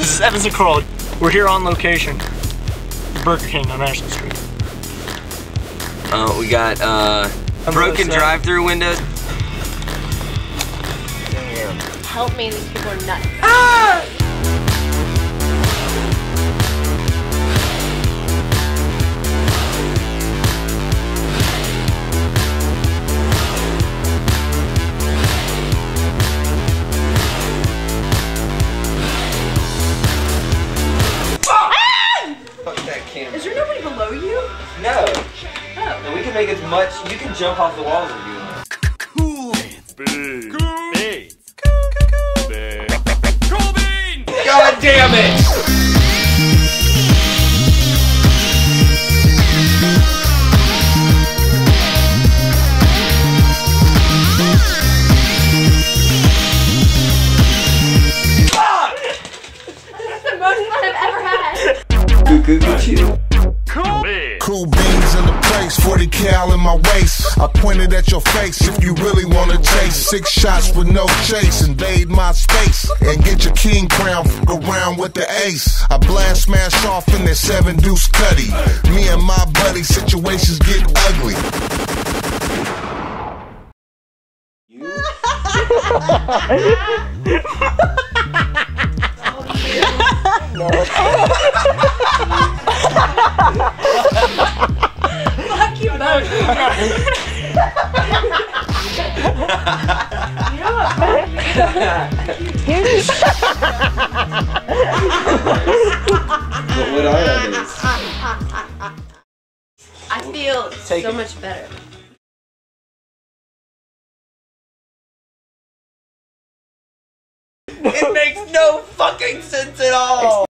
This is Evans and Karl. We're here on location. Burger King on Ashland Street. Uh, we got uh, broken drive-through windows. Help me, these people are nuts. Fuck can make as much. You can jump off the walls if you want. God damn it! This is the most fun I've ever had. Goo goo goo choo. Cool beans in the place, 40 cal in my waist. I pointed at your face if you really wanna chase. Six shots with no chase, invade my space. And get your king crown, f around with the ace. I blast smash off in that seven deuce cutty. Me and my buddy, situations get ugly. Fuck both. But what are others? I feel Take so it. much better. It makes no fucking sense at all.